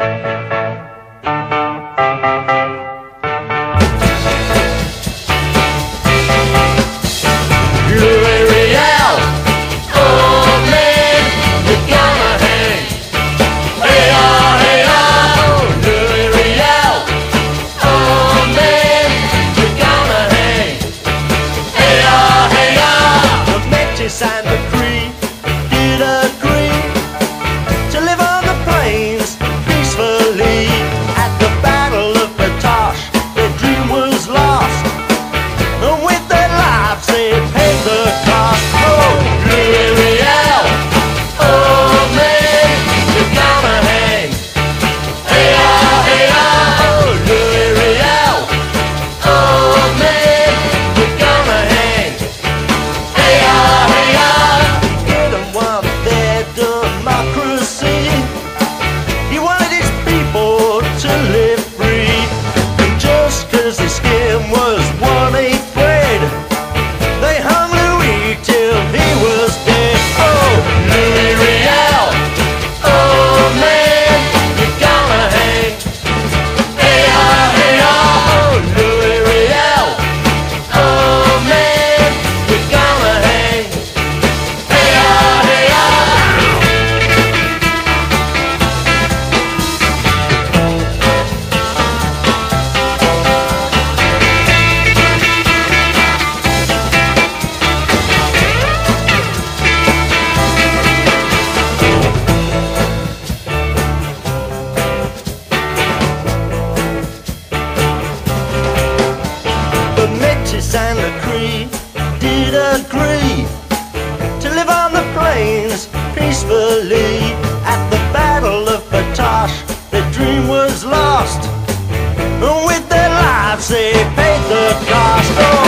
and the agree, did agree to live on the plains peacefully. At the Battle of Batoche, their dream was lost. With their lives, they paid the cost. Oh.